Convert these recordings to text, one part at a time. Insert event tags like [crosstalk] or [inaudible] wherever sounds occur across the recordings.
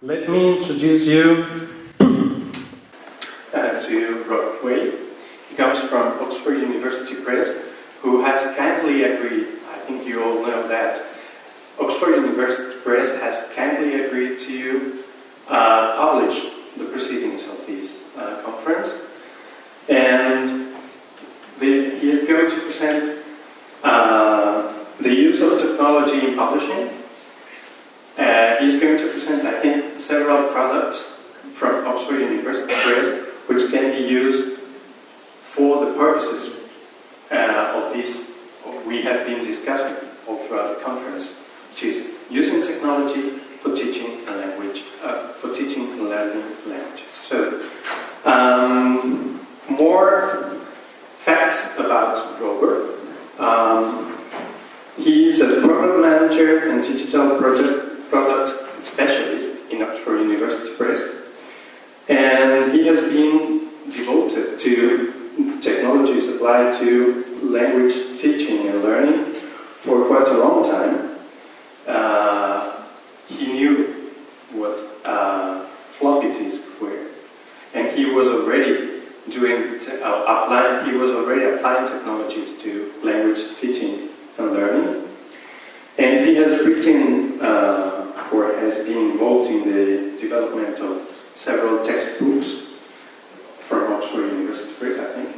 Let me introduce you [clears throat] uh, to Rob Wade. He comes from Oxford University Press, who has kindly agreed, I think you all know that, Oxford University Press has kindly agreed to uh, publish the proceedings of this uh, conference. And the, he is going to present uh, the use of technology in publishing uh, he's going to present, I think, several products from Oxford University Press which can be used for the purposes uh, of this we have been discussing all throughout the conference, which is using technology for teaching a language, uh, for teaching and learning languages. So, um, more facts about Robert. Um, is a product manager and digital project product specialist in Oxford University Press, and he has been devoted to technologies applied to language teaching and learning for quite a long time. Uh, he knew what uh, floppy disks were, and he was already doing uh, applying. He was already applying technologies to language teaching and learning, and he has written uh, or has been involved in the development of several textbooks from Oxford University Press, I think.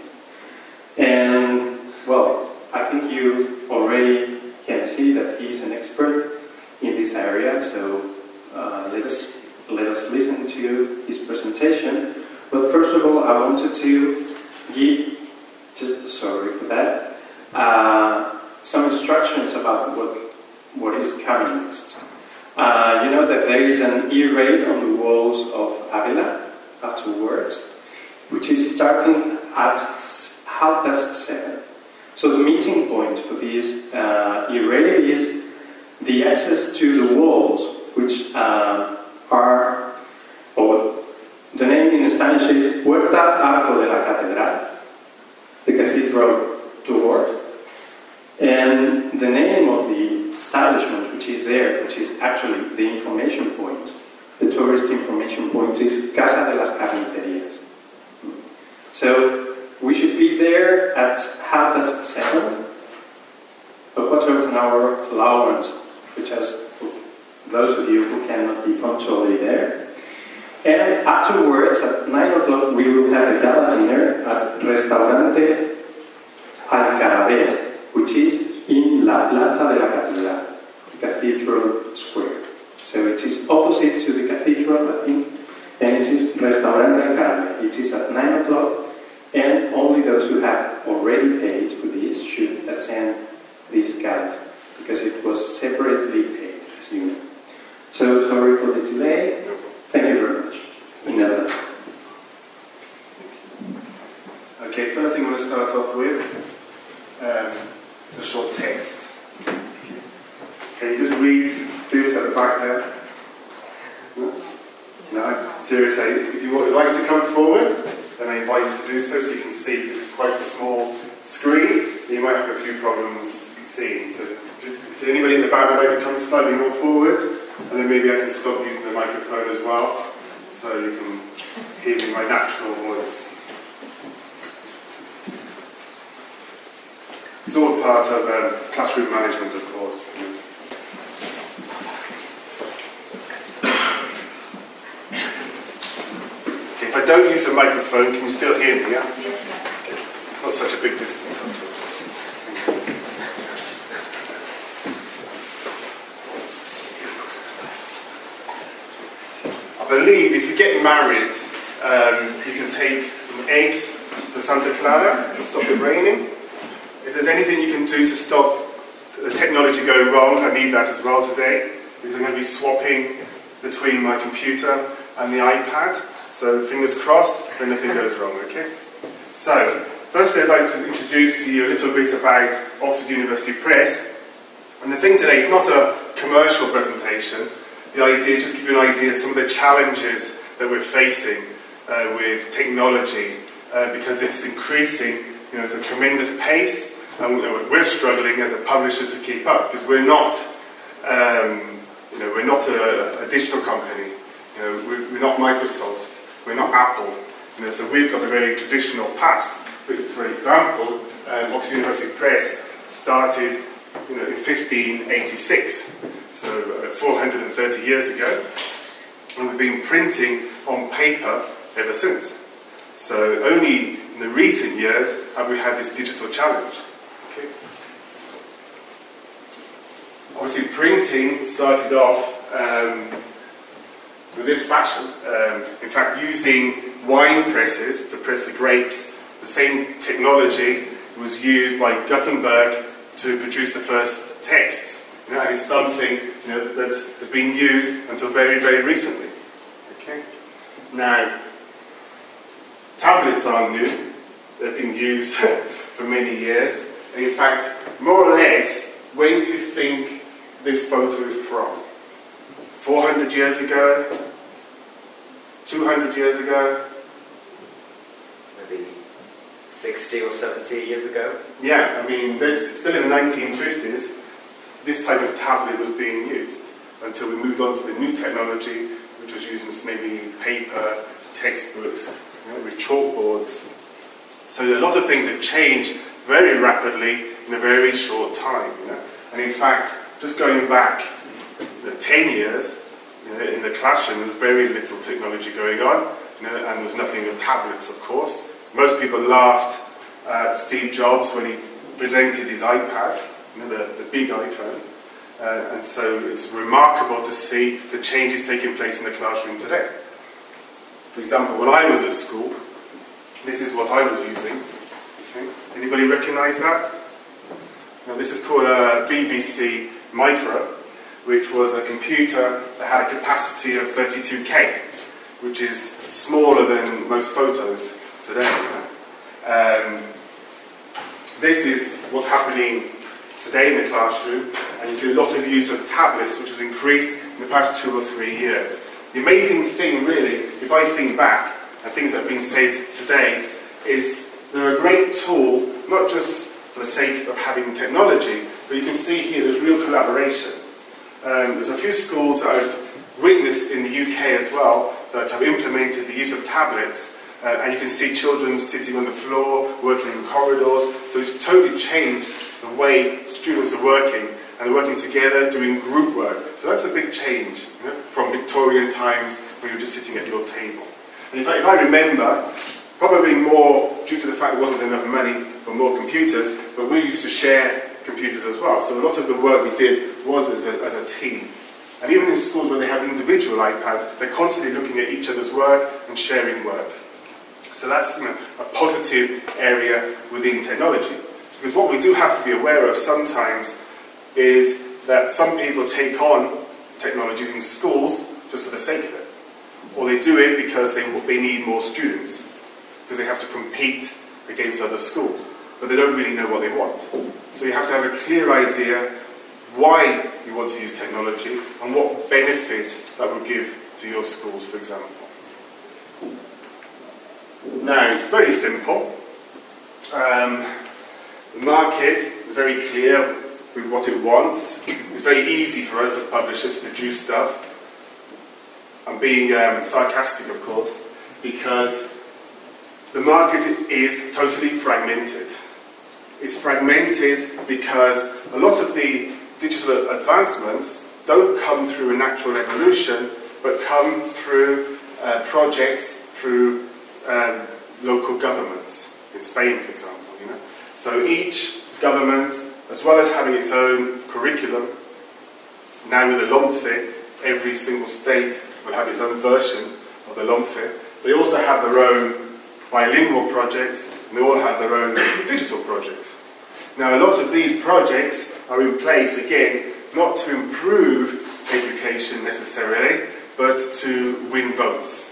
And, well, I think you already can see that he's an expert in this area, so uh, let, us, let us listen to his presentation. But first of all, I wanted to Seriously, if you would like to come forward, then I invite you to do so so you can see, it's quite a small screen, you might have a few problems seeing. So if anybody in the back would like to come slightly more forward, and then maybe I can stop using the microphone as well, so you can hear me my natural voice. It's all part of um, classroom management, of course. Okay, if I don't use a microphone, can you still hear me? Yeah? Not such a big distance. I believe if you get married, um, you can take some eggs to Santa Clara to stop it raining. If there's anything you can do to stop the technology going wrong, I need that as well today, because I'm going to be swapping between my computer and the iPad. So fingers crossed, then nothing goes wrong, okay? So, firstly I'd like to introduce to you a little bit about Oxford University Press. And the thing today is not a commercial presentation. The idea, is just to give you an idea of some of the challenges that we're facing uh, with technology, uh, because it's increasing you know, at a tremendous pace, and we're struggling as a publisher to keep up because we're not, um, you know, we're not a, a, digital company. You know, we're, we're not Microsoft, we're not Apple. You know, so we've got a very traditional past. For, for example, um, Oxford University Press started you know, in 1586, so uh, 430 years ago, and we've been printing on paper ever since. So only in the recent years have we had this digital challenge. Okay. Obviously, printing started off um, with this fashion. Um, in fact, using wine presses to press the grapes, the same technology was used by Gutenberg to produce the first texts. You know, and it's something you know, that has been used until very, very recently. Okay? Now, tablets aren't new. They've been used [laughs] for many years. And in fact, more or less, when you think this photo is from? 400 years ago? 200 years ago? Maybe 60 or 70 years ago. Yeah, I mean, this, still in the 1950s, this type of tablet was being used until we moved on to the new technology, which was using maybe paper, textbooks, you know, with chalkboards. So a lot of things have changed very rapidly in a very short time. You know? And in fact, just going back you know, 10 years, you know, in the classroom, there was very little technology going on, you know, and there was nothing of tablets, of course. Most people laughed at Steve Jobs when he presented his iPad, you know, the, the big iPhone. Uh, and so it's remarkable to see the changes taking place in the classroom today. For example, when I was at school, this is what I was using. Okay. Anybody recognise that? Now this is called a BBC Micro, which was a computer that had a capacity of 32K, which is smaller than most photos today. Um, this is what's happening today in the classroom, and you see a lot of use of tablets, which has increased in the past two or three years. The amazing thing, really, if I think back, and things that have been said today, is they're a great tool, not just for the sake of having technology, but you can see here there's real collaboration. Um, there's a few schools that I've witnessed in the UK as well that have implemented the use of tablets, uh, and you can see children sitting on the floor, working in corridors, so it's totally changed the way students are working, and they're working together, doing group work. So that's a big change you know, from Victorian times when you're just sitting at your table. And if I, if I remember, probably more due to the fact there wasn't enough money for more computers, but we used to share computers as well. So a lot of the work we did was as a, as a team. And even in schools where they have individual iPads, they're constantly looking at each other's work and sharing work. So that's you know, a positive area within technology. Because what we do have to be aware of sometimes is that some people take on technology in schools just for the sake of it. Or they do it because they, they need more students, because they have to compete against other schools, but they don't really know what they want. So you have to have a clear idea why you want to use technology and what benefit that will give to your schools, for example. Now, it's very simple. Um, the market is very clear with what it wants. It's very easy for us as publishers to produce stuff. I'm being um, sarcastic, of course, because the market is totally fragmented. It's fragmented because a lot of the digital advancements don't come through a natural evolution, but come through uh, projects, through um, local governments. In Spain, for example, you know. So each government, as well as having its own curriculum, now with the LOMCE, every single state will have its own version of the LOMCE. They also have their own bilingual projects, and they all have their own digital projects. Now, a lot of these projects are in place, again, not to improve education necessarily, but to win votes.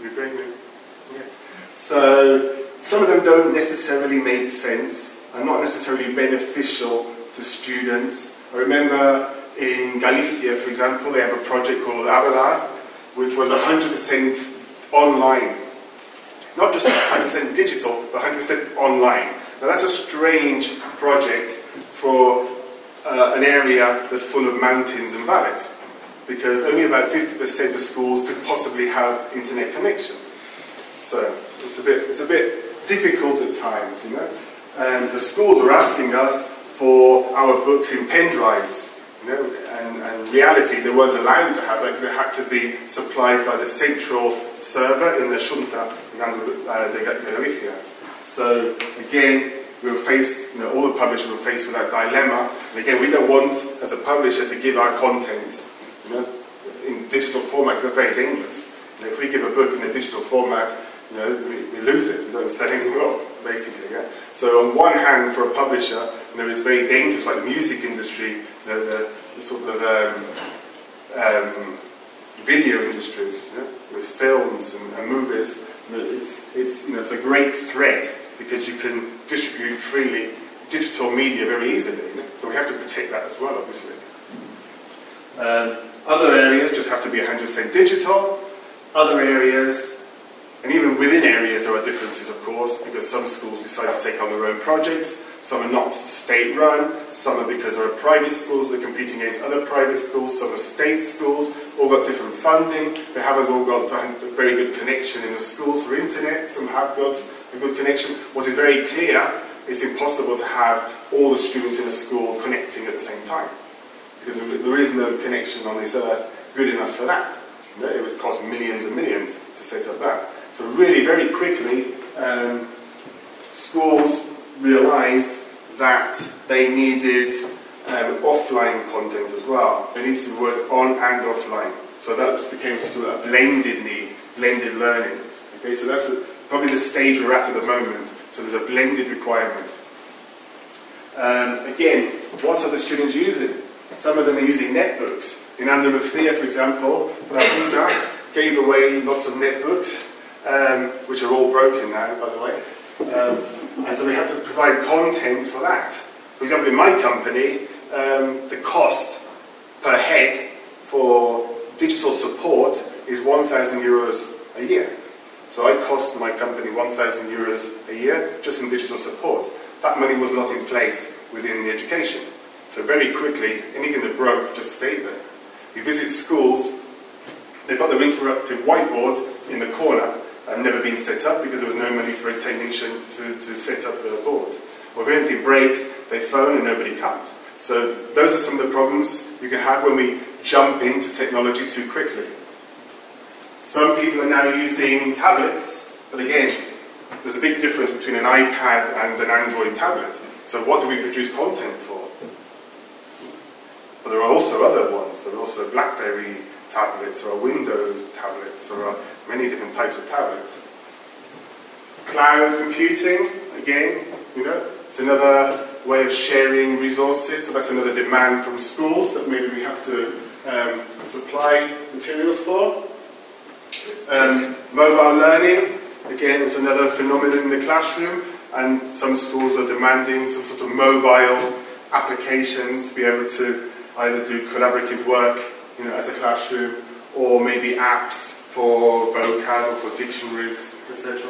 You agree? Yeah. So, some of them don't necessarily make sense and not necessarily beneficial to students. I remember in Galicia, for example, they have a project called Abalar, which was 100% online. Not just 100% digital, but 100% online. Now that's a strange project for uh, an area that's full of mountains and valleys. because only about 50% of schools could possibly have internet connection. So it's a bit, it's a bit difficult at times, you know. And the schools are asking us for our books in pen drives, you know, and, and reality they weren't allowed to have that because it had to be supplied by the central server in the Junta uh, Galicia. So again, we were faced, you know, all the publishers were faced with that dilemma. And again, we don't want, as a publisher, to give our contents, you know, in digital format because they're very dangerous. Know, if we give a book in a digital format, you know, we, we lose it. We don't sell any more, basically. Yeah? So on one hand, for a publisher, you know, it's very dangerous, like the music industry, you know, the, the sort of um, um, video industries, you know, with films and, and movies. It's, it's, you know, it's a great threat because you can distribute freely digital media very easily. So we have to protect that as well, obviously. Um, other areas just have to be 100% digital. Other areas, and even within areas there are differences of course, because some schools decide to take on their own projects, some are not state-run, some are because there are private schools that are competing against other private schools, some are state schools, all got different funding, they haven't all got a very good connection in the schools for internet, some have got a good connection. What is very clear, it's impossible to have all the students in a school connecting at the same time. Because there is no connection on this earth good enough for that. You know, it would cost millions and millions to set up that. So really, very quickly, um, schools realised that they needed um, offline content as well. They needed to work on and offline. So that became sort of a blended need, blended learning. Okay, so that's a, probably the stage we're at at the moment. So there's a blended requirement. Um, again, what are the students using? Some of them are using netbooks. In Andalusia, for example, Junta gave away lots of netbooks, um, which are all broken now, by the way. Um, and so we had to provide content for that. For example, in my company, um, the cost per head for digital support is 1,000 euros a year. So I cost my company 1,000 euros a year just in digital support. That money was not in place within the education. So very quickly, anything that broke just stayed there. You visit schools, they've got their interactive whiteboard in the corner and never been set up because there was no money for a technician to, to set up the board. Or if anything breaks, they phone and nobody comes. So those are some of the problems you can have when we jump into technology too quickly. Some people are now using tablets, but again, there's a big difference between an iPad and an Android tablet. So what do we produce content for? But there are also other ones. There are also BlackBerry tablets, there are Windows tablets, there are many different types of tablets. Cloud computing, again, you know, it's another way of sharing resources, so that's another demand from schools that maybe we have to um, supply materials for. Um, mobile learning, again, is another phenomenon in the classroom, and some schools are demanding some sort of mobile applications to be able to either do collaborative work you know, as a classroom, or maybe apps for vocab or for dictionaries, etc.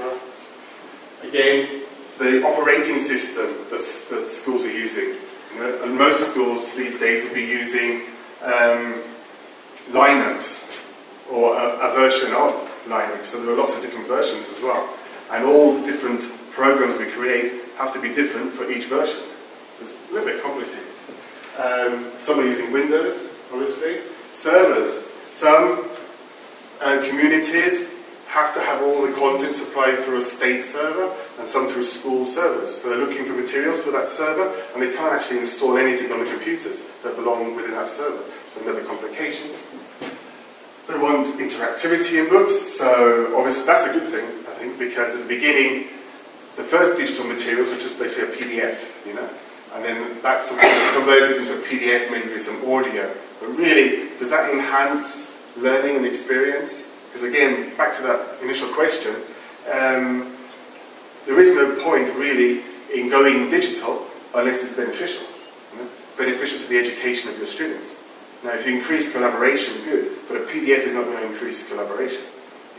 Again, the operating system that, that schools are using. You know, and most schools these days will be using um, Linux, or a, a, version of Linux. So there are lots of different versions as well. And all the different programs we create have to be different for each version. So it's a little bit complicated. Um, some are using Windows, obviously. Servers. Some uh, communities have to have all the content supplied through a state server and some through school servers. So they're looking for materials for that server and they can't actually install anything on the computers that belong within that server. So another complication. They want interactivity in books, so obviously that's a good thing, I think, because at the beginning, the first digital materials are just basically a PDF, you know, and then that's converted into a PDF, maybe some audio. But really, does that enhance learning and experience? Because again, back to that initial question, um, there is no point really in going digital unless it's beneficial, you know? beneficial to the education of your students. Now, if you increase collaboration, good, but a PDF is not going to increase collaboration.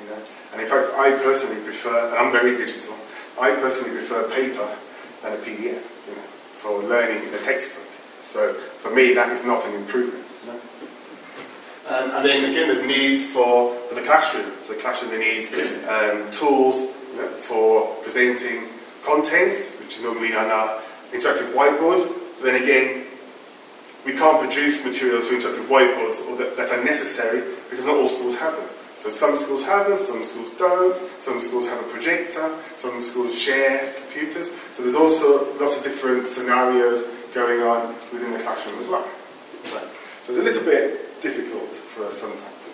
You know? And in fact, I personally prefer, and I'm very digital, I personally prefer paper than a PDF you know, for learning in a textbook. So for me, that is not an improvement. Um, and then again, there's needs for, for the classroom. So the classroom they need um, tools you know, for presenting contents, which is normally on our interactive whiteboard. But then again, we can't produce materials for interactive whiteboards or that, that are necessary because not all schools have them. So some schools have them, some schools don't, some schools have a projector, some schools share computers. So there's also lots of different scenarios going on within the classroom as well. So it's a little bit difficult for us sometimes.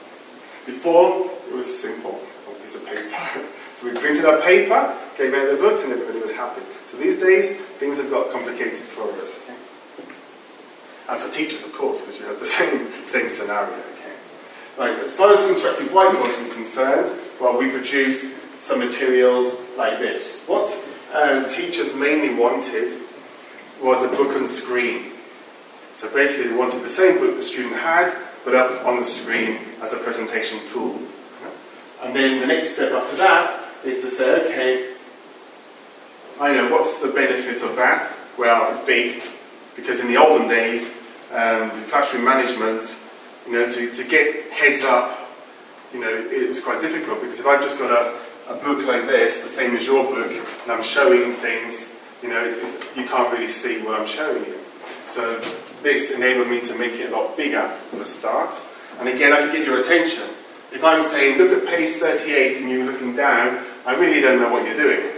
Before, it was simple, a piece of paper. [laughs] So we printed our paper, gave out the books, and everybody was happy. So these days, things have got complicated for us. Okay? And for teachers, of course, because you have the [laughs] same, same scenario. Okay? Right, as far as interactive whiteboards are concerned, well, we produced some materials like this. What um, teachers mainly wanted was a book on screen. So basically, they wanted the same book the student had, but up on the screen as a presentation tool. And then the next step after that is to say, okay, I know what's the benefit of that? Well, it's big, because in the olden days, um, with classroom management, you know, to, to get heads up, you know, it was quite difficult because if I've just got a, a book like this, the same as your book, and I'm showing things, you know, it's, it's, you can't really see what I'm showing you. So this enabled me to make it a lot bigger for a start. And again, I could get your attention. If I'm saying, look at page 38 and you're looking down, I really don't know what you're doing.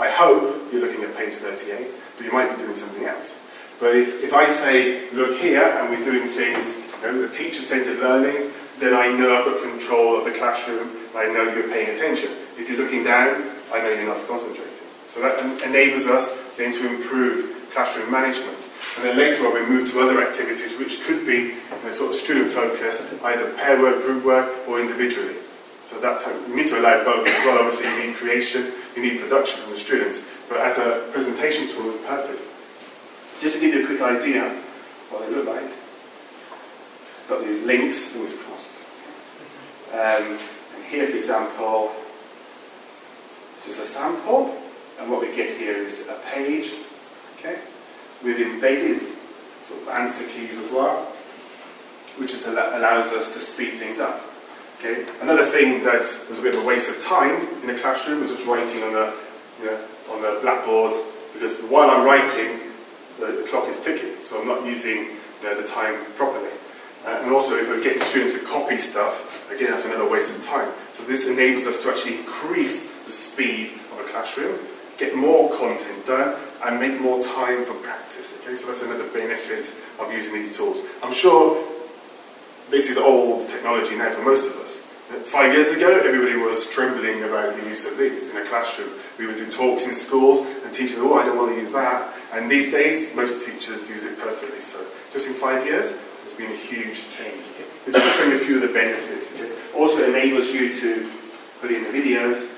I hope you're looking at page 38, but you might be doing something else. But if, if I say, look here, and we're doing things, you know, the teacher-centered learning, then I know I've got control of the classroom, and I know you're paying attention. If you're looking down, I know you're not concentrating. So that enables us then to improve classroom management. And then later on we move to other activities which could be you know, sort of student focused, either pair work, group work, or individually. So that time, you need to allow both as well. Obviously you need creation, you need production from the students, but as a presentation tool it's perfect. Just to give you a quick idea what they look like, got these links, fingers crossed. Um, and here for example, just a sample, and what we get here is a page, okay? We've embedded sort of answer keys as well, which is, allows us to speed things up. Okay? Another thing that was a bit of a waste of time in a classroom was just writing on the, you know, on the blackboard, because while I'm writing, the, the clock is ticking, so I'm not using you know, the time properly. Uh, and also, if we're getting students to copy stuff, again, that's another waste of time. So this enables us to actually increase the speed of a classroom, get more content done, and make more time for practice. Okay, so that's another benefit of using these tools. I'm sure this is old technology now for most of us. Five years ago, everybody was trembling about the use of these in a classroom. We would do talks in schools, and teachers, oh, I don't want to use that. And these days, most teachers use it perfectly. So, just in five years, there's been a huge change. Okay? just showing a few of the benefits. Okay? Also enables you to put in the videos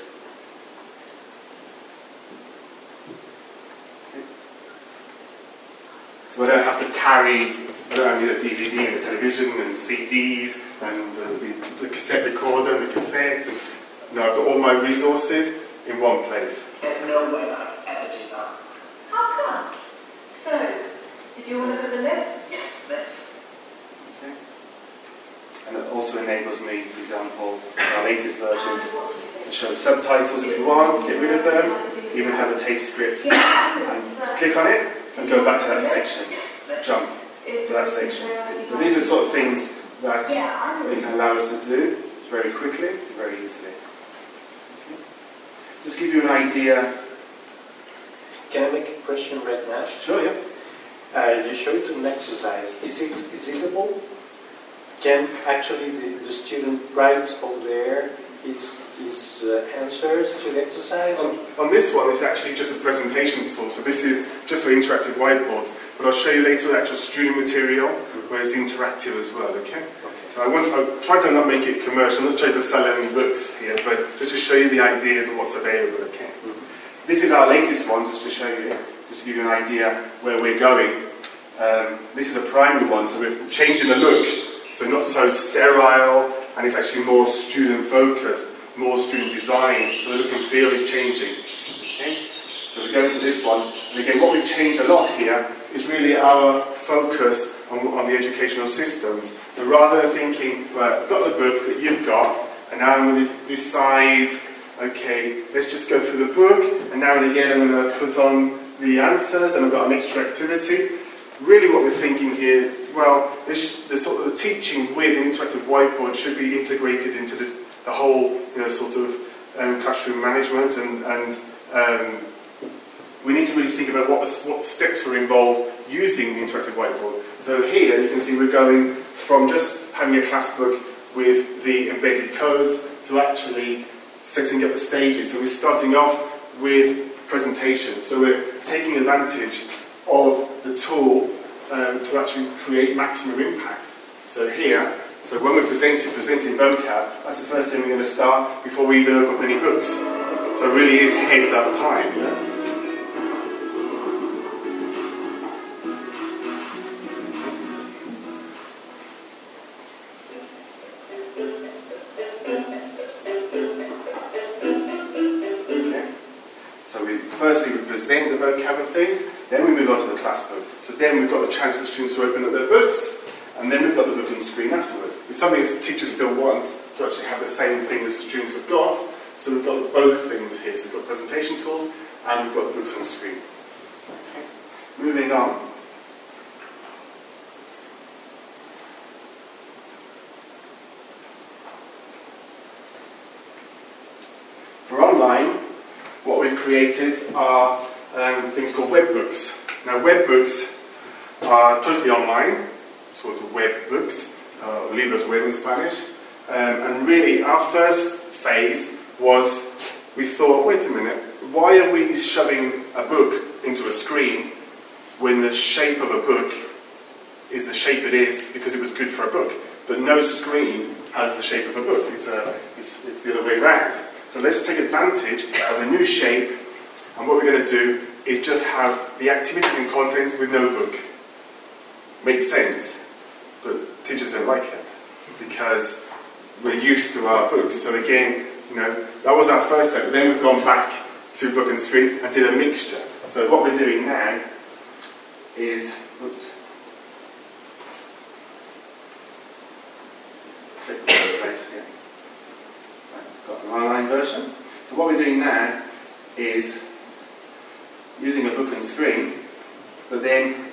So I don't have to carry, I don't need a DVD and a television and CDs and uh, the, the, cassette recorder and the cassette. And, no, I've got all my resources in one place. There's no way I ever do that. How come? So, did you want to look at the list? Yes, let's. Okay. And it also enables me, for example, our latest versions, to show subtitles if you want, get rid of them, even have a tape script, and click on it, and go back to that section. Jump to that section. So these are the sort of things that they can allow us to do very quickly, very easily. Just give you an idea. Can I make a question right now? Sure, yeah. Uh, you showed an exercise. Is it visible? Can actually the, the student write over there his, uh, answers to the exercise? On, on, this one, it's actually just a presentation tool. So this is just for interactive whiteboards. But I'll show you later the actual student material mm-hmm. where it's interactive as well, okay? okay. So I want, I'll try to not make it commercial, I'm not trying to sell any books here, but just to show you the ideas of what's available, okay? Mm-hmm. This is our latest one, just to show you, just to give you an idea where we're going. Um, this is a primary one, so we're changing the look. So not so sterile, and it's actually more student focused, more student design, so the look and feel is changing. Okay? So we go into this one, And again, what we've changed a lot here is really our focus on, on the educational systems. So rather than thinking, well, I've got the book that you've got, and now I'm going to decide, okay, let's just go through the book, and now and again I'm going to put on the answers, and I've got an extra activity. Really what we're thinking here, well, this, the sort of the teaching with an interactive whiteboard should be integrated into the, the whole, you know, sort of um, classroom management and, and um, we need to really think about what, the, what steps are involved using the interactive whiteboard. So here you can see we're going from just having a class book with the embedded codes to actually setting up the stages. So we're starting off with presentation. So we're taking advantage of the tool um, to actually create maximum impact. So here, so when we're presenting, presenting vocab, that's the first thing we're going to start before we even open any books. So it really is heads up time. We firstly we present the vocab things, then we move on to the class book. So then we've got the chance for the students to open up their books, and then we've got the book on screen afterwards. It's something that teachers still want to actually have the same thing as students have got. So we've got both things here. So we've got presentation tools and we've got the books on screen. Okay. Moving on. For online, what we've created are um, things called webbooks. Now, webbooks are totally online, sort of web books, uh, libros web in Spanish. Um, and really, our first phase was we thought, wait a minute, why are we shoving a book into a screen when the shape of a book is the shape it is because it was good for a book? But no screen has the shape of a book. It's, a, it's, it's the other way around. So let's take advantage of the new shape, and what we're going to do is just have the activities and contents with no book. Makes sense, but teachers don't like it because we're used to our books. So again, you know, that was our first step. But then we've gone back to book and screen and did a mixture. So what we're doing now is, oops, got an online version. So what we're doing now is using a book and screen, but then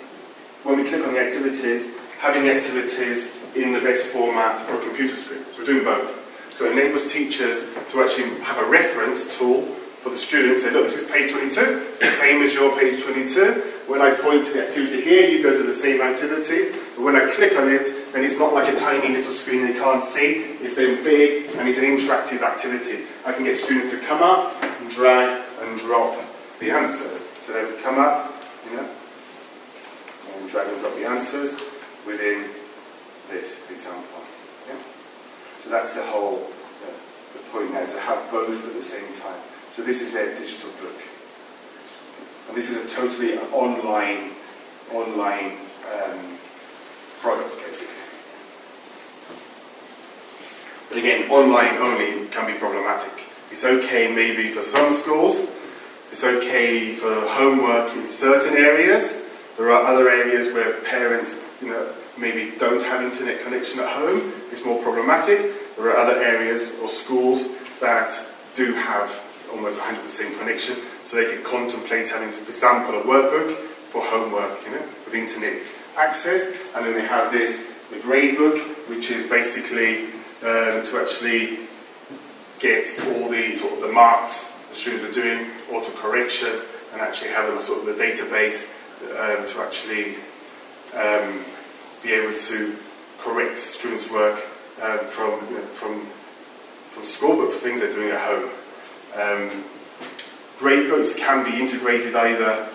when we click on the activities, having activities in the best format for a computer screen. So we're doing both. So it enables teachers to actually have a reference tool for the students. Say, look, this is page 22. It's the same as your page 22. When I point to the activity here, you go to the same activity. But when I click on it, then it's not like a tiny little screen they can't see. It's then big and it's an interactive activity. I can get students to come up, and drag and drop the answers. So they would come up, you know, and drag and drop the answers within this, example. Yeah? So that's the whole uh, the point now, to have both at the same time. So this is their digital book. And this is a totally online, online um, product, basically. But again, online only can be problematic. It's okay maybe for some schools, it's okay for homework in certain areas. There are other areas where parents, you know, maybe don't have internet connection at home. It's more problematic. There are other areas or schools that do have almost 100% connection, so they can contemplate having, for example, a workbook for homework, you know, with internet access. And then they have this, the grade book, which is basically um, to actually get all the sort of the marks the students are doing, auto correction, and actually have a sort of the database um, to actually um, be able to correct students' work um, from, you know, from, from school, but for things they're doing at home. Um, grade books can be integrated either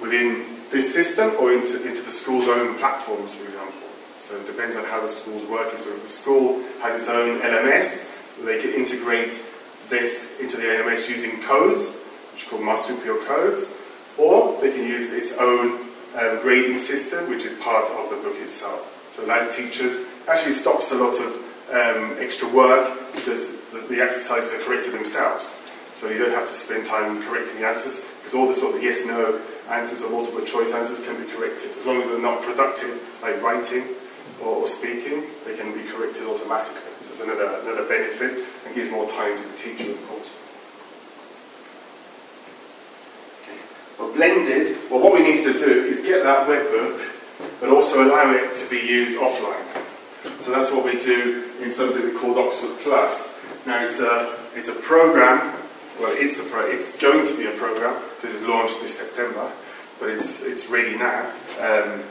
within this system or into, into the school's own platforms, for example. So it depends on how the school's working. So if the school has its own LMS, they can integrate this into the LMS using codes, which are called marsupial codes, or they can use its own um, grading system, which is part of the book itself. So allows teachers, actually stops a lot of um, extra work because the, the exercises are corrected themselves. So you don't have to spend time correcting the answers because all the sort of yes, no answers or multiple choice answers can be corrected. As long as they're not productive, like writing or, or speaking, they can be corrected automatically. So it's another, another benefit and gives more time to the teacher, of course. But blended, well, what we need to do is get that webbook, but also allow it to be used offline. So that's what we do in something we call Oxford Plus. Now it's a it's a program. Well, it's a pro, it's going to be a program because it's launched this September, but it's it's ready now um,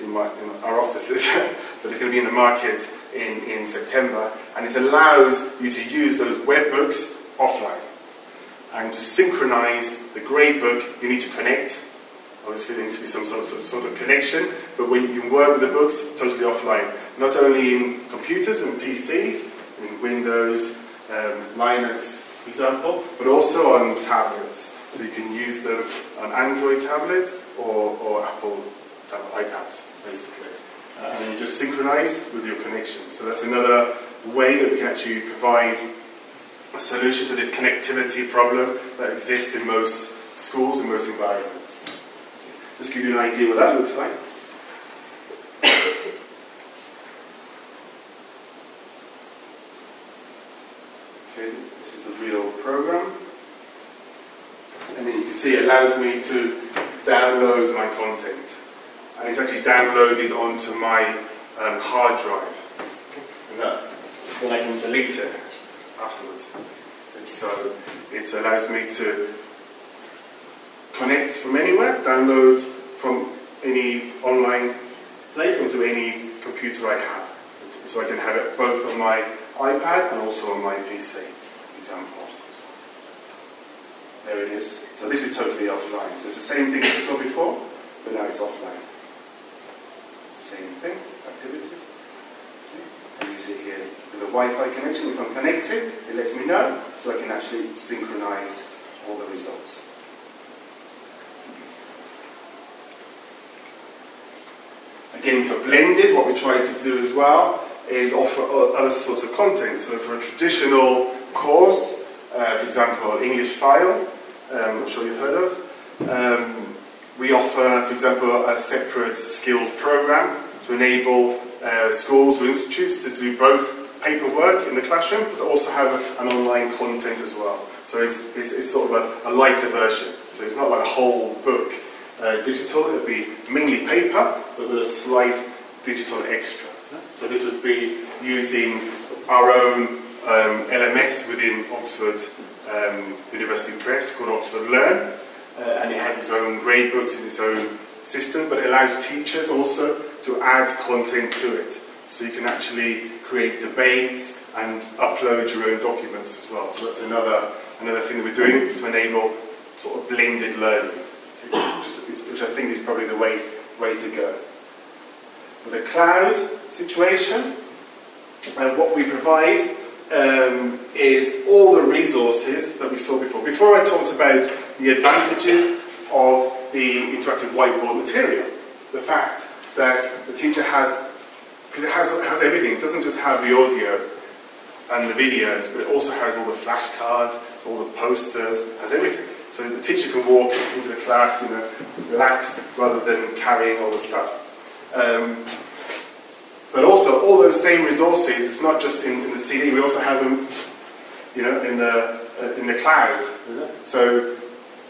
in, my, in our offices. [laughs] but it's going to be in the market in, in September, and it allows you to use those webbooks offline. And to synchronize the gradebook, you need to connect. Obviously, there needs to be some sort of, sort of connection, but when you can work with the books totally offline, not only in computers and PCs, in Windows, um, Linux, for example, but also on tablets. So you can use them on Android tablets or, or Apple tablet, iPads, basically. Uh, and then you just synchronize with your connection. So that's another way that we can actually provide a solution to this connectivity problem that exists in most schools and most environments. Just give you an idea what that looks like. Okay, this is the real program. And then you can see it allows me to download my content. And it's actually downloaded onto my um, hard drive. And that, then I can delete it afterwards. And so it allows me to connect from anywhere, download from any online place onto any computer I have. So I can have it both on my iPad and also on my PC, example. There it is. So this is totally offline. So it's the same thing as you saw before, but now it's offline. Same thing, activities. And you see here with a Wi-Fi connection, if I'm connected, it lets me know, so I can actually synchronize all the results. Again, for blended, what we try to do as well is offer other sorts of content. So for a traditional course, uh, for example, English File, um, I'm sure you've heard of, um, we offer, for example, a separate skills program to enable uh, schools or institutes to do both paperwork in the classroom, but also have an online content as well. So it's, it's, it's sort of a, a, lighter version. So it's not like a whole book uh, digital, it would be mainly paper, but with a slight digital extra. So this would be using our own um, LMS within Oxford um, University Press called Oxford Learn, uh, and it has its own grade books and its own system, but it allows teachers also to add content to it. So you can actually create debates and upload your own documents as well. So that's another, another thing that we're doing to enable sort of blended learning, which I think is probably the way, way to go. With the cloud situation, and what we provide um, is all the resources that we saw before. Before I talked about the advantages of the interactive whiteboard material, the fact that the teacher has, because it has, it has everything, it doesn't just have the audio and the videos, but it also has all the flashcards, all the posters, has everything. So the teacher can walk into the class, you know, relaxed, rather than carrying all the stuff. Um, but also, all those same resources, it's not just in, in, the CD, we also have them, you know, in the, uh, in the cloud. So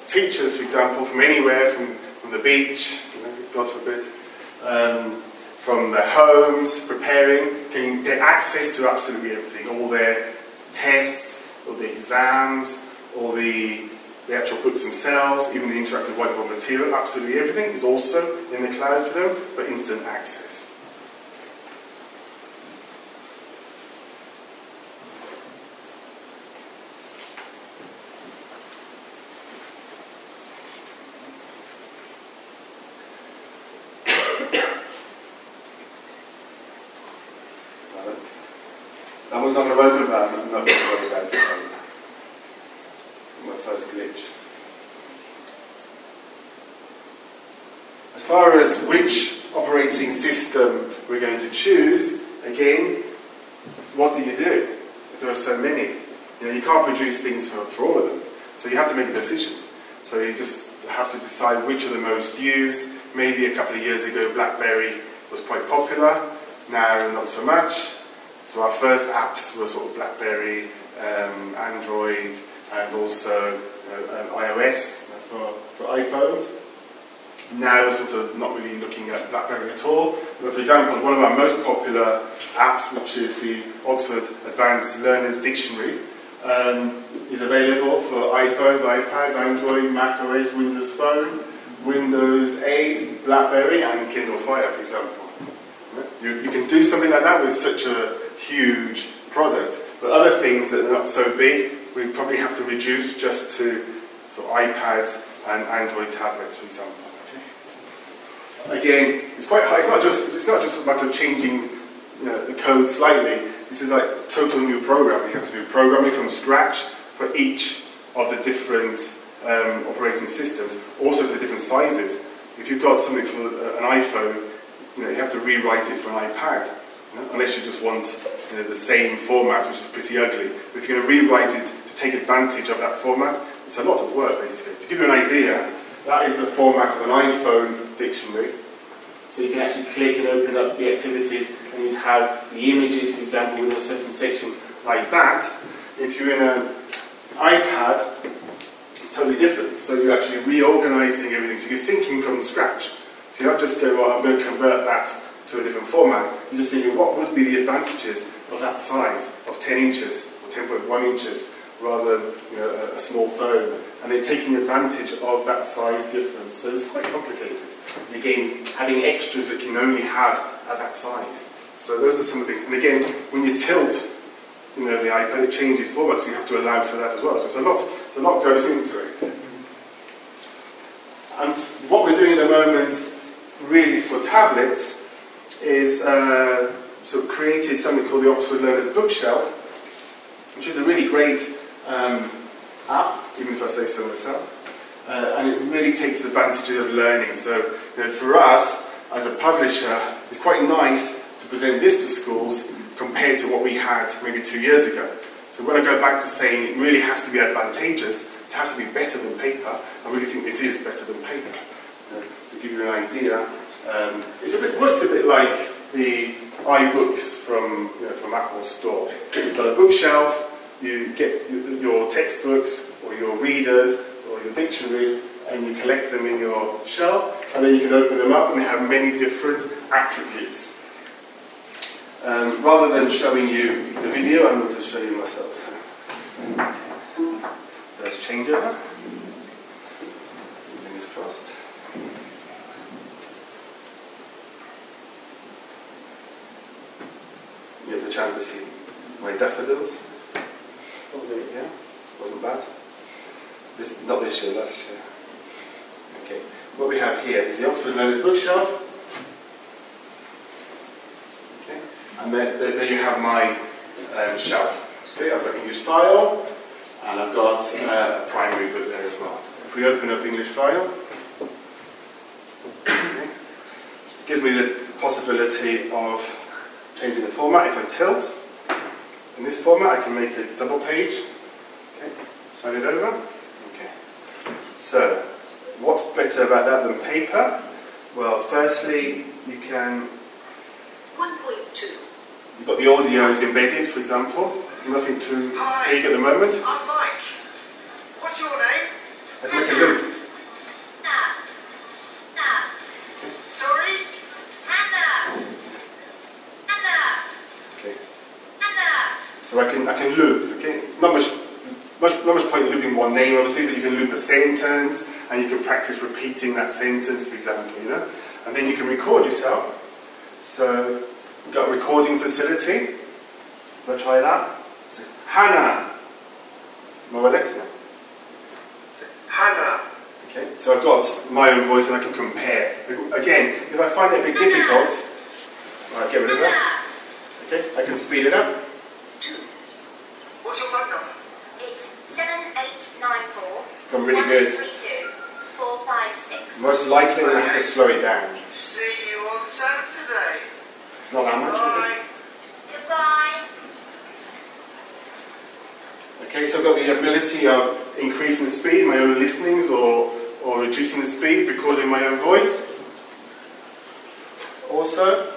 teachers, for example, from anywhere, from, from the beach, you know, God forbid, um, from their homes, preparing, can get access to absolutely everything, all their tests, all the exams, all the, the actual books themselves, even the interactive whiteboard material, absolutely everything is also in the cloud for them for instant access. I was not going to work about it, I'm not going to work about it. My first glitch. As far as which operating system we're going to choose, again, what do you do if there are so many? You know, you can't things for, for all of them. So you have to make a decision. So you just have to decide which are the most used. Maybe a couple of years ago, BlackBerry was quite popular. Now, not so much. So our first apps were sort of BlackBerry, um, Android, and also uh, um, iOS for, for iPhones. Now we're sort of not really looking at BlackBerry at all. But for example, one of our most popular apps, which is the Oxford Advanced Learners Dictionary, um, is available for iPhones, iPads, Android, Mac OS, Windows Phone, Windows 8, BlackBerry, and Kindle Fire, for example. You, you can do something like that with such a huge product. But other things that are not so big, we probably have to reduce just to of iPads and Android tablets, for example. Again, it's quite high. It's not just it's not just a matter of changing you know, the code slightly. This is like total new programming. You have to do programming from scratch for each of the different um, operating systems, also for the different sizes. If you've got something for uh, an iPhone, you know you have to rewrite it for an iPad, you know, unless you just want you know, the same format, which is pretty ugly. But if you're going to rewrite it to take advantage of that format, it's a lot of work basically. To give you an idea, that is the format of an iPhone dictionary. So you can actually click and open up the activities and you have the images, for example, in a certain section like that. If you're in an iPad, it's totally different. So you're actually reorganizing everything. So you're thinking from scratch. So you're not just going, well, I'm going to convert that to a different format. You're just thinking, what would be the advantages of that size of 10 inches or 10.1 inches rather than you know, a, a small phone? And they're taking advantage of that size difference. So it's quite complicated. And again, having extras that you can only have at that size. So those are some of the things. And again, when you tilt, you know, the iPad, it changes format, so you have to allow for that as well. So it's a lot, a lot goes into it. And what we're doing at the moment, really for tablets, is uh, sort of created something called the Oxford Learners Bookshelf, which is a really great um, app, even if I say so myself. Uh, and it really takes advantage of learning. So you know, for us, as a publisher, it's quite nice to present this to schools compared to what we had maybe two years ago. So when I go back to saying it really has to be advantageous, it has to be better than paper, I really think this is better than paper. You to give you an idea, um, bit, works a bit like the iBooks from, you know, from Apple Store. You've got a bookshelf, you get your textbooks or your readers or your dictionaries and you collect them in your shelf and then you can open them up and they have many different attributes. Um, rather than showing you the video, I'm going to show you myself. Let's change over. Fingers crossed. You get the chance to see my daffodils. Oh, there you go. Wasn't bad. This, not this year, last year. Okay. What we have here is the Oxford Learners Bookshelf. Okay. And then you have my um, shelf. Okay, I've got English file, and I've got uh, a primary book there as well. If we open up English file, okay, it gives me the possibility of changing the format if I tilt. In this format, I can make a double page. Okay, slide it over. Okay. So, what's better about that than paper? Well, firstly, you can. 1.2. You've got the audios embedded, for example. Nothing too Hi. big at the moment. I'm Mike. What's your name? I can make a loop. Hannah. Hannah. Sorry? Hannah. Hannah. Okay. Hannah. So I can I can loop. Okay. Not much much not much point in looping one name, obviously, but you can loop a sentence and you can practice repeating that sentence, for example. You know, and then you can record yourself. So we've got a recording facility. Wanna try that? Say, Hannah. More or less. Yeah. Say, Hannah. Okay. So I've got my own voice and I can compare. Again, if I find it a bit difficult, I'll get rid of that. Okay. I can speed it up. 2. What's your phone number? It's seven eight nine four. I'm really good. Three two four five six. Most likely, I'm going to have to slow it down. See you on Saturday. Not that much. maybe. Goodbye. Okay, so I've got the ability of increasing the speed, my own listenings, or, or reducing the speed, recording my own voice. Also,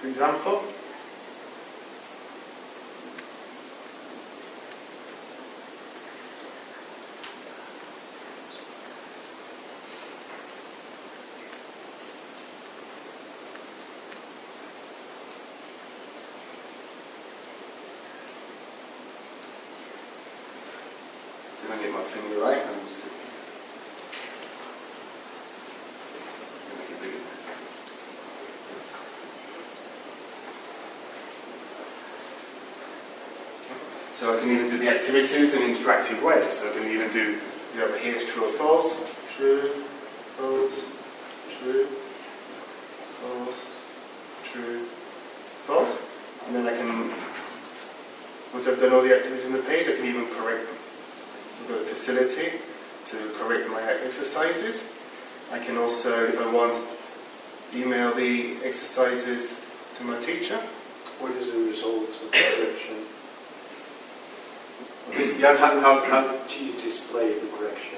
for example, See if I can get my finger right. and just- Make it bigger. So I can even do the activities in an interactive way. So I can even do, you know, here's true or false, true, false, true, false, true, false. And then I can, once I've done all the activities on the page, I can even correct them. So I've got a facility to correct my exercises. I can also, if I want, email the exercises to my teacher. What is the result of the correction? The answer, How, how, how do you display the correction?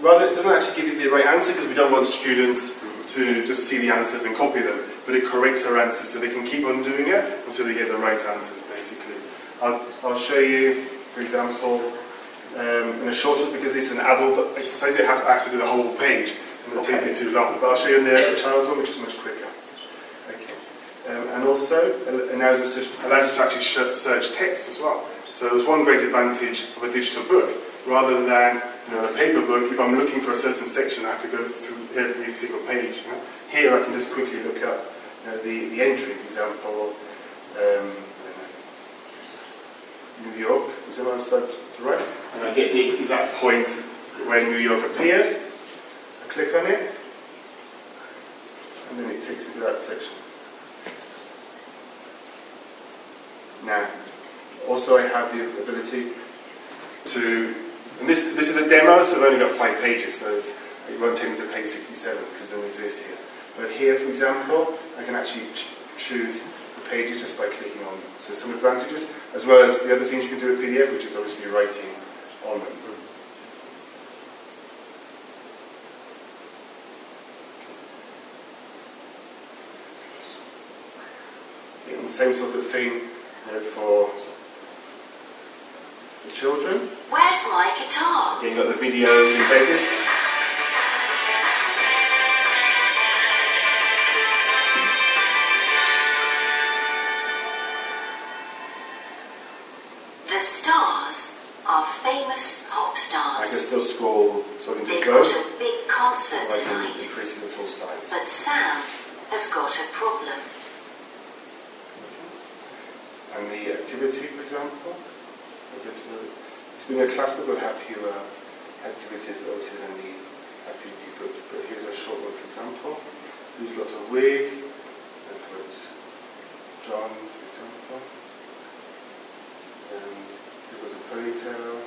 Well, it doesn't actually give you the right answer because we don't want students to just see the answers and copy them, but it corrects their answers so they can keep on doing it until they get the right answers, basically. I'll, I'll show you, for example, um, in a short one, because this is an adult exercise, it has, I have to do the whole page, and it'll take me too long. But I'll show you in the, child's one, which is much quicker. Okay. Um, and also, allows us, to, allows us to actually search text as well. So there's one great advantage of a digital book. Rather than you know, a paper book, if I'm looking for a certain section, I have to go through every single page. You know? Here I can just quickly look up you know, the, the entry, for example, um, New York, is that what I'm supposed to write? And I get the exact point when New York appears. I click on it, and then it takes me to that section. Now, also I have the ability to, and this, this is a demo, so I've only got five pages, so it's, it won't take me to page 67 because it doesn't exist here. But here, for example, I can actually ch- choose the pages just by clicking on them. So some advantages, as well as the other things you can do with PDF, which is obviously writing on them. The same sort of thing you know, for the children. Where's my guitar? Again, you've got the videos embedded. Wig? Let's put John, for example. And who's got a ponytail?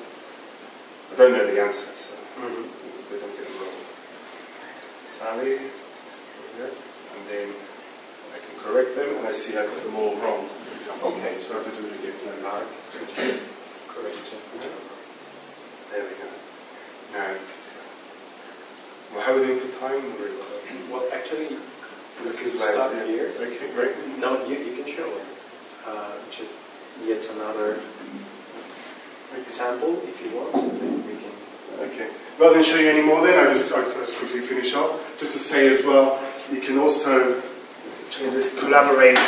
I don't know the answer, so mm-hmm. they don't get it wrong. Sally, yeah. and then I can correct them, and I see I got them all wrong. Okay, so I have to do it again. Correct. There we go. Now, well, how are we doing for time? Well, actually, This is where stop here. Okay, great. No, you, you can show it. Uh, just yet another example if you want. Then we can. Okay. Rather than show you any more then, I'll just, I'll just quickly finish off. Just to say as well, you can also just collaborate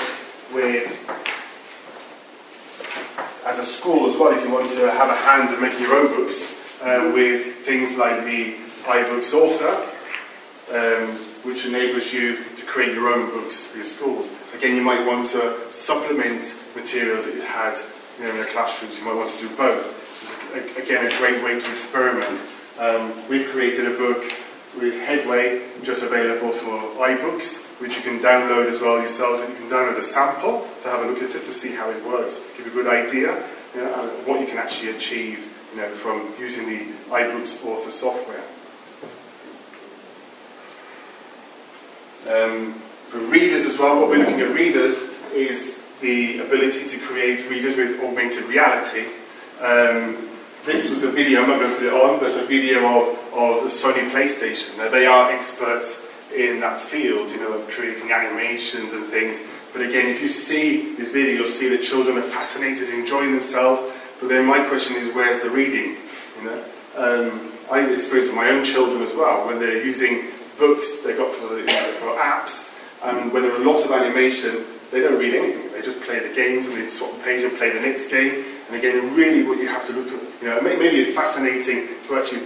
with, as a school as well, if you want to have a hand in making your own books, uh, with things like the iBooks Author, um, which enables you create your own books for your schools. Again, you might want to supplement materials that you had you know, in the classrooms. You might want to do both. So a- again, a great way to experiment. Um, we've created a book with Headway, just available for iBooks, which you can download as well yourselves. And you can download a sample to have a look at it to see how it works, give a good idea you know, what you can actually achieve you know, from using the iBooks author software. Um, for readers as well, what we're looking at readers is the ability to create readers with augmented reality Um, this was a video, I'm not going to put it on, but it's a video of, of Sony PlayStation. Now, they are experts in that field, you know, of creating animations and things. But again, if you see this video, you'll see that children are fascinated, enjoying themselves. But then my question is, where's the reading? You know, um, I experience my own children as well when they're using books they got for, the, for apps, and when there are a lot of animation, they don't read anything. They just play the games and they swap the page and play the next game. And again, really, what you have to look at, you know, maybe it's fascinating to actually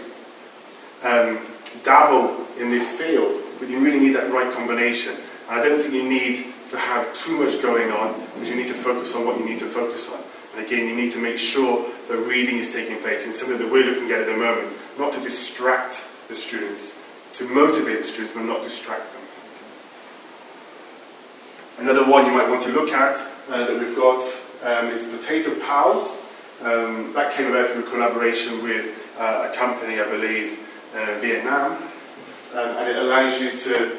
um, dabble in this field, but you really need that right combination. And I don't think you need to have too much going on because you need to focus on what you need to focus on. And again, you need to make sure that reading is taking place. It's something that we're looking at at the moment, not to distract the students, to motivate students, but not distract them. Another one you might want to look at uh, that we've got um, is Potato Pals. Um, that came about through a collaboration with uh, a company, I believe, uh, Vietnam. Um, and it allows you to,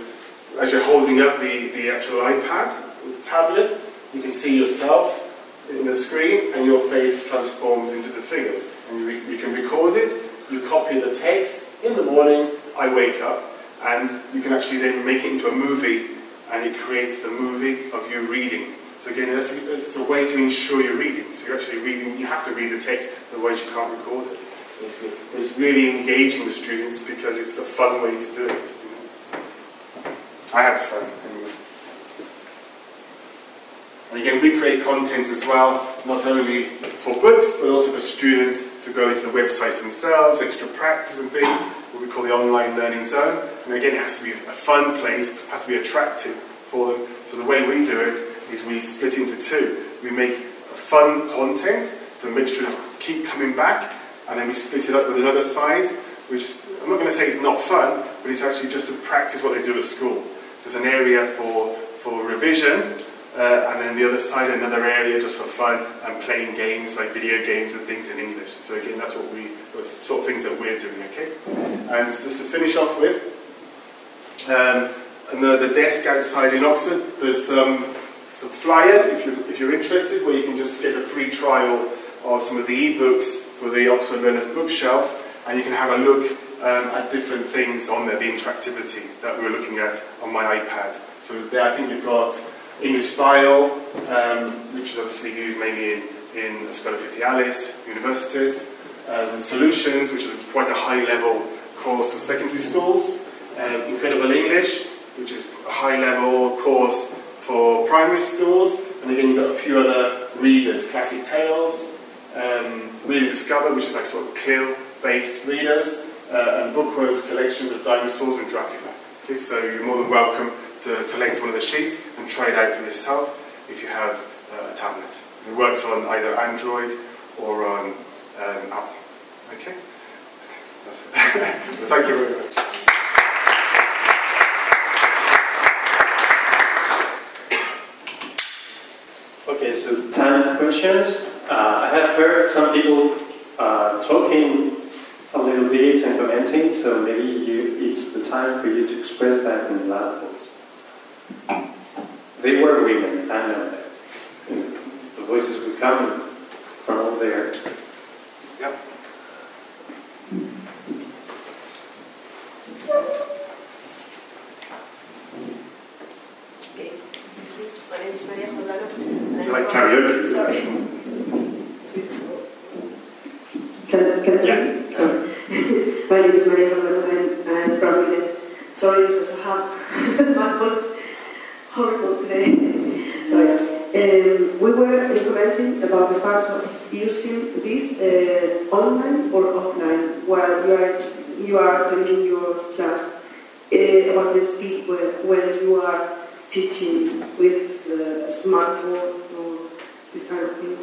as you're holding up the, the actual iPad, the tablet, you can see yourself in the screen and your face transforms into the figures. And you, you can record it, you copy the text. In the morning, I wake up, and you can actually then make it into a movie and it creates the movie of you reading. So again, it's a, way to ensure you're reading. So you're actually reading, you have to read the text, otherwise you can't record it. It's really engaging the students because it's a fun way to do it. I had fun. And again, we create content as well, not only for books, but also for students to go into the websites themselves, extra practice and things, what we call the online learning zone. And again, it has to be a fun place, it has to be attractive for them. So the way we do it is we split into two. We make fun content make students keep coming back, and then we split it up with another side, which I'm not going to say it's not fun, but it's actually just to practice what they do at school. So it's an area for, for revision, uh, and then the other side, another area just for fun and playing games like video games and things in English. So again, that's what we, the sort of things that we're doing, okay? And just to finish off with, um, and the, the desk outside in Oxford, there's some, some flyers if you're, if you're interested, where you can just get a free trial of some of the e-books for the Oxford Learners Bookshelf, and you can have a look um, at different things on there, the interactivity that we were looking at on my iPad. So there, I think you've got English File, um, which is obviously used mainly in, in Escola Oficiales, universities, um, Solutions, which is quite a high level course for secondary schools, um, Incredible English, which is a high level course for primary schools, and again you've got a few other readers, Classic Tales, um, Read and Discover, which is like sort of CLIL based readers, uh, and Bookworms collections of dinosaurs and Dracula. Okay, so you're more than welcome to collect one of the sheets and try it out for yourself if you have uh, a tablet. It works on either Android or on um, Apple. Okay? That's it. [laughs] well, thank you very much. Okay, so time for questions. Uh, I have heard some people uh, talking a little bit and commenting, so maybe you, it's the time for you to express that in voice. They were women, I know that. The voices would come from over there. Yep. Okay. My name is Maria Jordano. It's like karaoke. Sorry. Can, can Yeah. Sorry. [laughs] My name is Maria Jordano and I'm from Sweden. Sorry it was a hard, my voice horrible today. Sorry. Um, we were commenting about the fact of using this uh, online or offline while you are you are doing your class uh, about the speed when, you are teaching with the smartphone or this kind of things.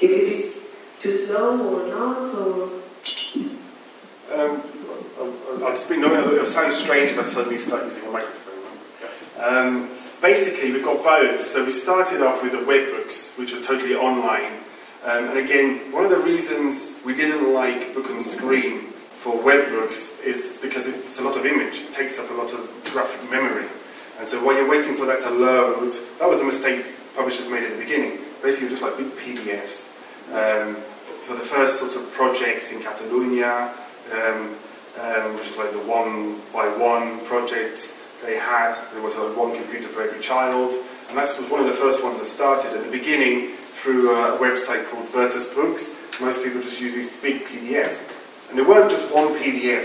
If it is too slow or not, or Um, I'll explain. No, it'll sound strange if I suddenly start using a microphone. Um, basically, we've got both. So we started off with the web books, which are totally online. Um, and again, one of the reasons we didn't like book on screen for web is because it's a lot of image. It takes up a lot of graphic memory. And so while you're waiting for that to load, that was a mistake publishers made at the beginning. Basically, just like big PDFs. Um, for the first sort of projects in Catalonia, um, um, which was like the one by one project they had. There was one computer for every child, and that was one of the first ones that started. At the beginning, through a website called Virtus Books, most people just use these big PDFs. And there weren't just one PDF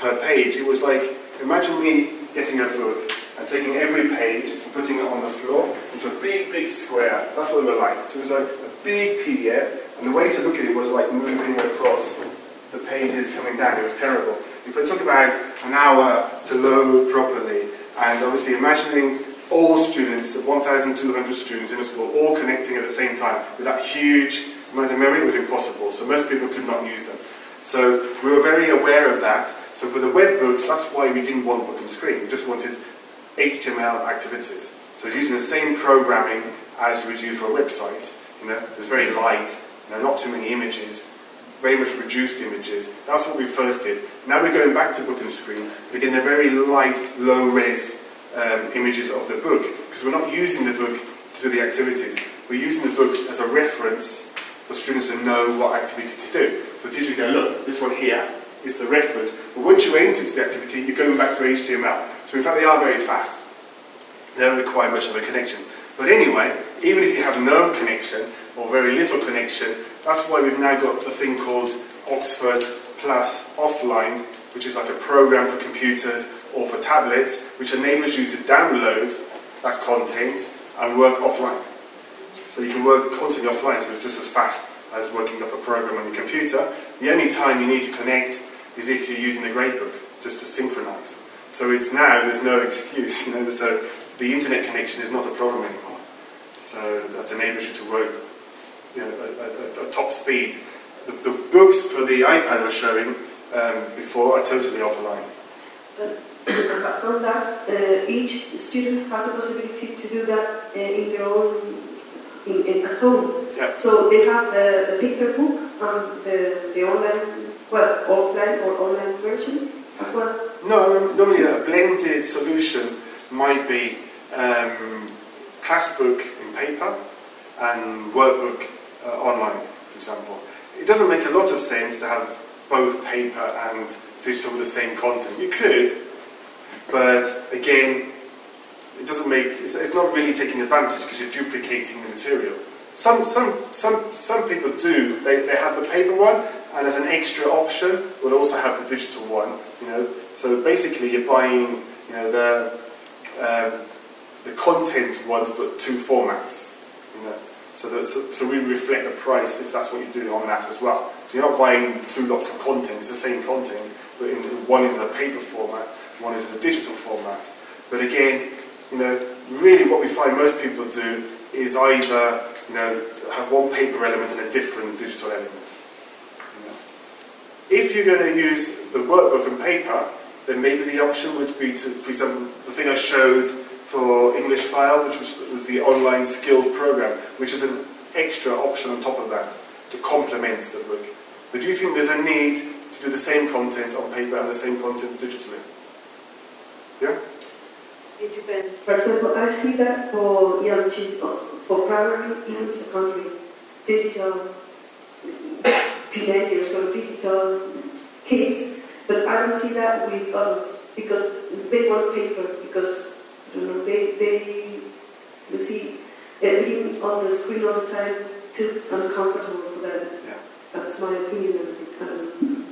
per page. It was like, imagine me getting a book and taking every page and putting it on the floor into a big, big square. That's what they were like. So it was like a big PDF, and the way to look at it was like moving across the pages coming down. It was terrible. It took about an hour to load properly, and obviously imagining all students, 1,200 students in a school, all connecting at the same time with that huge amount of memory was impossible. So most people could not use them. So we were very aware of that. So for the web books, that's why we didn't want book and screen. We just wanted HTML activities. So using the same programming as you would use for a website. You know, it was very light, you know, not too many images, very much reduced images. That's what we first did. Now we're going back to book and screen. But again, they're very light, low-res um, images of the book because we're not using the book to do the activities. We're using the book as a reference for students to know what activity to do. So the teacher can go, look, this one here is the reference. But once you enter into the activity, you're going back to HTML. So in fact, they are very fast. They don't require much of a connection. But anyway, even if you have no connection or very little connection, that's why we've now got the thing called Oxford Plus Offline, which is like a program for computers or for tablets, which enables you to download that content and work offline. So you can work constantly offline, so it's just as fast as working off a program on your computer. The only time you need to connect is if you're using the gradebook, just to synchronize. So it's now, there's no [laughs] excuse, you know, so the internet connection is not a problem anymore. So that enables you to work you know, at, at, top speed. The, the, books for the iPad was showing um, before are totally offline. But from that, uh, each student has a possibility to do that uh, in their own, in, in, at home. Yeah. So they have the, the paper book and the, the online, well, offline or online version as well. No, normally a blended solution might be um, class book in paper and workbook uh, online, for example. It doesn't make a lot of sense to have both paper and digital with the same content. You could, but again, it doesn't make, it's, it's not really taking advantage because you're duplicating the material. Some, some, some, some people do, they, they have the paper one, and as an extra option, will also have the digital one, you know. So basically you're buying, you know, the, um, the content ones, but two formats, you know. So, that, so, so, we reflect the price if that's what you're doing on that as well. So you're not buying two lots of content, it's the same content, but in, one is a paper format, one is in a digital format. But again, you know, really what we find most people do is either, you know, have one paper element and a different digital element. If you're going to use the workbook and paper, then maybe the option would be to, for example, the thing I showed for English File, which was the online skills program, which is an extra option on top of that to complement the book. But do you think there's a need to do the same content on paper and the same content digitally? Yeah? It depends. For example, I see that for young children, for primary, even secondary, digital teenagers or digital kids, but I don't see that with adults because they want paper because you know, they, they, you see, being on the screen all the time, too uncomfortable for them. Yeah. That's my opinion. Um,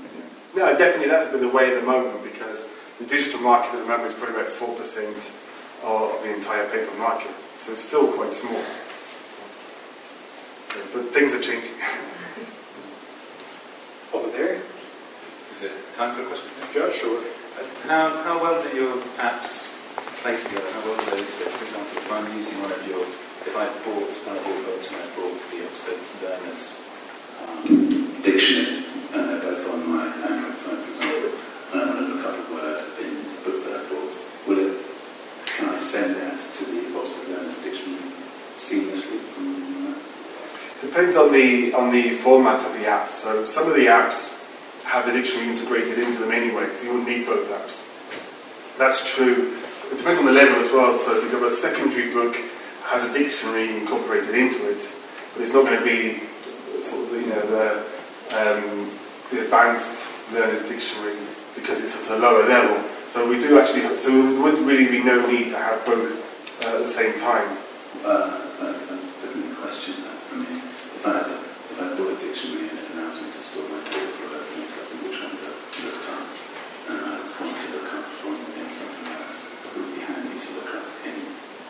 no, definitely that's been the way at the moment because the digital market at the moment is probably about 4% of the entire paper market. So it's still quite small. So, but things are changing. [laughs] Over there. Is it time for a question? Yeah, sure. How, how well do your apps place together? How well do those fit? For example, if I'm using one of your, if I've bought one of your books and I've bought the Oxford Learners um, Dictionary, and they're both on my Android phone, for example, and I want to look up a word in the book that I bought, will it, can I send that to the Oxford Learners Dictionary seamlessly from uh, Depends on the on the format of the app. So some of the apps have the dictionary integrated into them anyway, because you wouldn't need both apps. That's true it depends on the level as well. So, for example, a secondary book has a dictionary incorporated into it, but it's not going to be sort of you know the, um, the advanced learner's dictionary because it's at a lower level. So we do actually, so there would really be no need to have both uh, at the same time. Uh, I, I definitely question that. I mean, if I if bought a dictionary and it allows to store my favourite words and it tells me which ones I've looked up, and I want to look up from within something else, it would be handy to look up in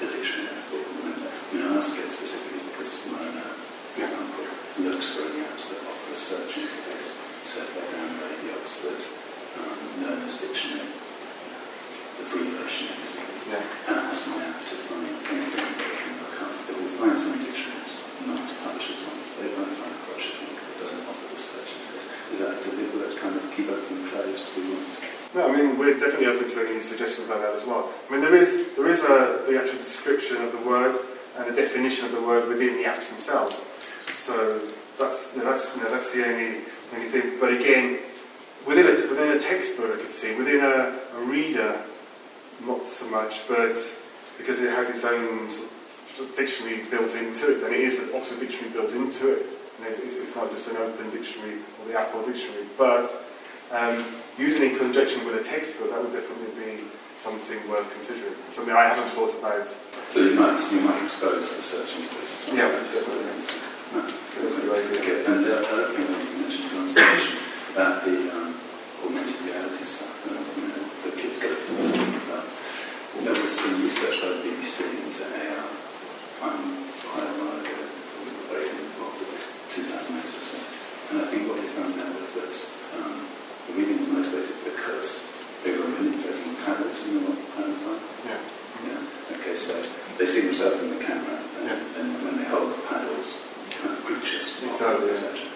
the dictionary I bought. And, I mean, I ask it specifically because Mona, for example, looks for any apps that offer a search interface. So if I download the Oxford um, Learner's Dictionary, the free version, Yeah. and ask my app to find anything that it can look up. It will find some dictionaries, not publishers' ones, but it won't find a publishers' one because it doesn't offer the search interface. Is that to will that kind of keep everything closed? Do we want No, I mean we're definitely open to any suggestions like that as well. I mean there is there is a the actual description of the word and the definition of the word within the apps themselves. So that's you know, that's you know, that's the only only thing. But again, within a within a textbook, I could see within a, a reader, not so much, but because it has its own sort of dictionary built into it, then it is an Oxford dictionary built into it. And it's, it's, it's not just an open dictionary or the Apple dictionary, but um, using it in conjunction with a textbook, that would definitely be something worth considering. Something I haven't thought about. So you might, you might expose the search interface. Yeah, definitely. No, That's a good idea. Okay, and the other thing that you mentioned was on stage about the um, augmented reality stuff and you know, the kids go through this and that. There was some research by the BBC into AR um, quite a while ago. We very involved with 2008 or so. And I think what they found out was that um, the reading was motivated because they were manipulating paddles, you know what paddles are? Yeah. Yeah. Okay, so they see themselves in the camera, and, Yeah. and when they hold the paddles, kind of creatures. Exactly, yeah. perception.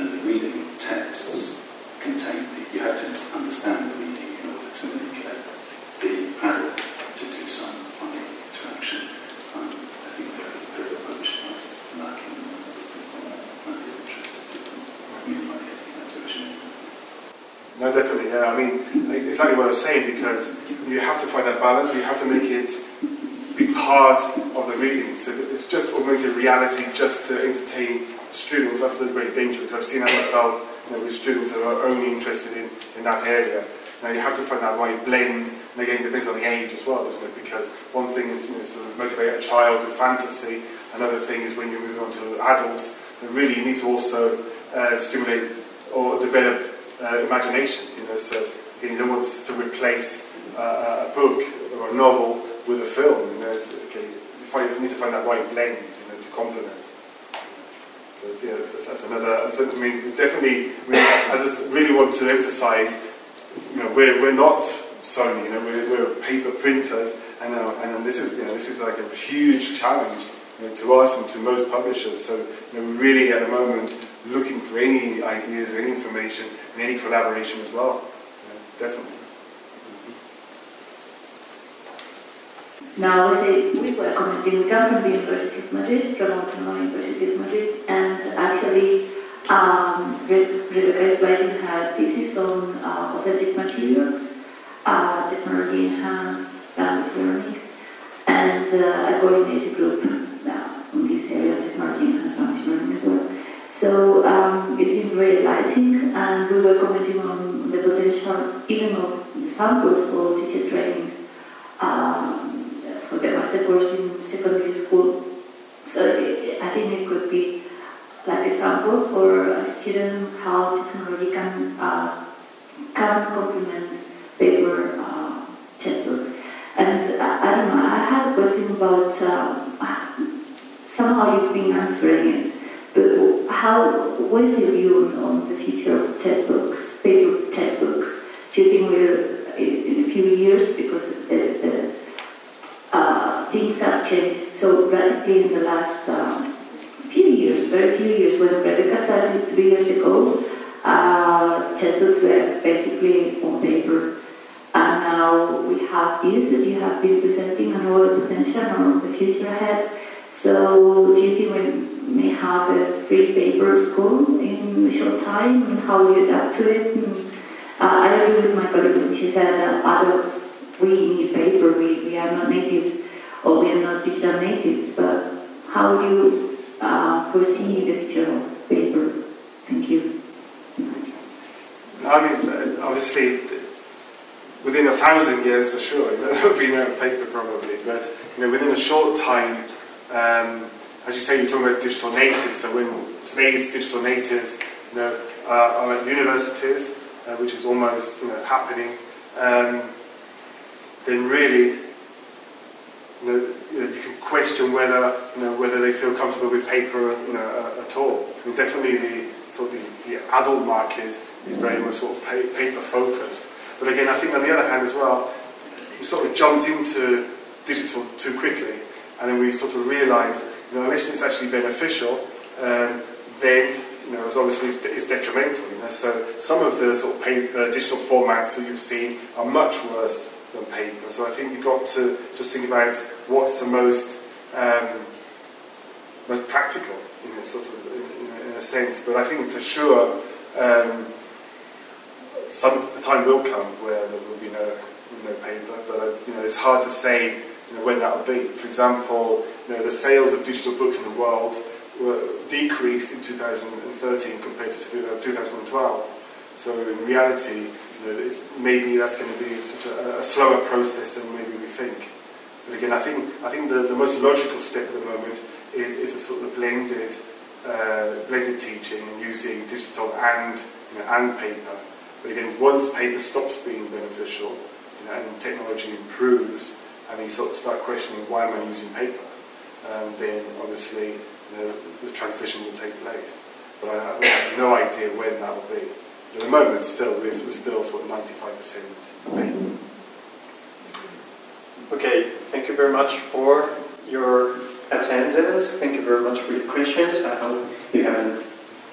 And the reading texts contain the, you have to understand the reading in order to manipulate the paddles to do some funny interaction. Um, I think they did a good approach to marking and other people might be interested in you might get that tuition. No, definitely. Yeah, I mean, it's exactly what I was saying because you have to find that balance. You have to make it be part of the reading. So it's just augmented reality just to entertain students. That's the great danger because I've seen that myself. You know, with students that are only interested in, in that area. Now you have to find that right blend. And again, it depends on the age as well, doesn't it? Because one thing is you know, sort of motivate a child with fantasy. Another thing is when you move on to adults, then really you need to also uh, stimulate or develop uh, imagination. You know, so don't want to replace uh, a book or a novel with a film. You know, it's, okay, you, need to find that right blend, you know, to complement. But, yeah, that's, that's another. So, I mean, definitely, we, I just really want to emphasise. You know, we're, we're not Sony. You know, we're, we're paper printers, and uh, and this is you know this is like a huge challenge you know, to us and to most publishers. So, you know, we're really at the moment looking for any ideas or any information and any collaboration as well. Definitely. Now, we say we were commenting, we come from the University of Madrid, from Autonomous University of Madrid, and actually, um, Re- Rebecca is writing her thesis on uh, authentic materials, uh, technology enhanced language learning, and uh, I coordinate a group now in this area, of technology enhanced language learning as well. So um, it's been very enlightening, and we were commenting on potential, even of samples for teacher training. Um, for the master course in secondary school. So I think it could be like a sample for a student how technology can uh, can complement paper uh, textbooks. And uh, I don't know, I have a question about um, somehow you've been answering it, but how what is your view on the future of textbooks, textbooks? Do you think we're in, a few years because uh, things have changed so radically in the last um, few years, very few years. When Rebecca started three years ago, uh, textbooks were basically on paper. And now we have this that you have been presenting and all the potential and the future ahead. So do you think we may have a free paper school in a short time and how you adapt to it? And, uh, I agree with my colleague when she said that adults we need paper, we, we are not natives or we are not digital natives, but how do you uh, foresee the future of paper? Thank you. I mean, obviously, within a thousand years for sure, [laughs] there will be no paper probably, but you know, within a short time, um, as you say, you're talking about digital natives. So when today's digital natives, you know, are, are at universities, uh, which is almost you know happening, um, then really, you know, you, can question whether you know whether they feel comfortable with paper, you know, uh, at all. I mean, definitely the sort of the, the adult market is very much sort of pa- paper focused. But again, I think on the other hand as well, we sort of jumped into digital too quickly, and then we sort of realised, you know, unless it's actually beneficial, um, then you know, it's obviously it's, it's detrimental. You know, so some of the sort of paper, uh, digital formats that you've seen are much worse than paper. So I think you've got to just think about what's the most um, most practical, you know, sort of in, in, in a sense. But I think for sure. Um, some the time will come where there will be no no paper, but you know it's hard to say you know, when that will be. For example, know the sales of digital books in the world were decreased in 2013 compared to 2012. So in reality, you know, maybe that's going to be such a, a, slower process than maybe we think. But again, I think I think the, the most logical step at the moment is, is a sort of blended uh, blended teaching using digital and you know, and paper. But again, once paper stops being beneficial you know, and technology improves, and you sort of start questioning why am I using paper, um, then obviously you know, the transition will take place. But I, have no idea when that will be. But at the moment, still, we're, we're still sort of 95% paper. Okay, thank you very much for your attendance. Thank you very much for your questions. I hope you have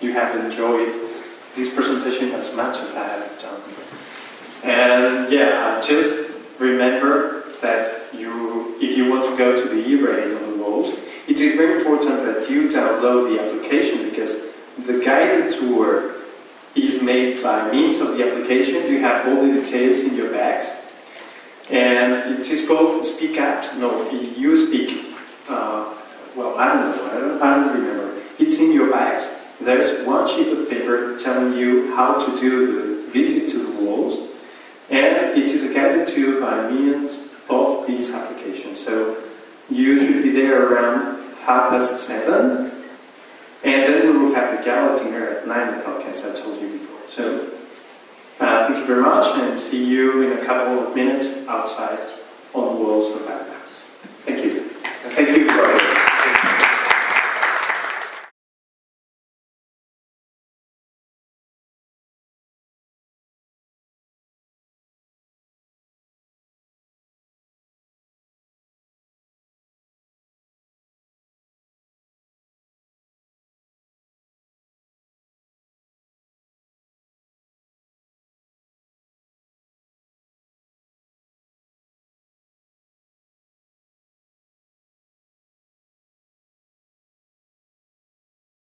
you have enjoyed this presentation as much as I have done. And yeah, just remember that you, if you want to go to the world, it is very important that you download the application because the guided tour is made by means of the application. You have all the details in your bags. And it is called Speak Apps. No, you speak. Uh, well, I don't know. I don't, I don't remember. It's in your bags. There's one sheet of paper telling you how to do the visit to the walls, and it is a guided tour by means of these applications. So you should be there around half past seven, and then we will have the gala dinner at nine o'clock, as I told you before. So uh, thank you very much, and see you in a couple of minutes outside on the walls of that house. Thank you. Thank you.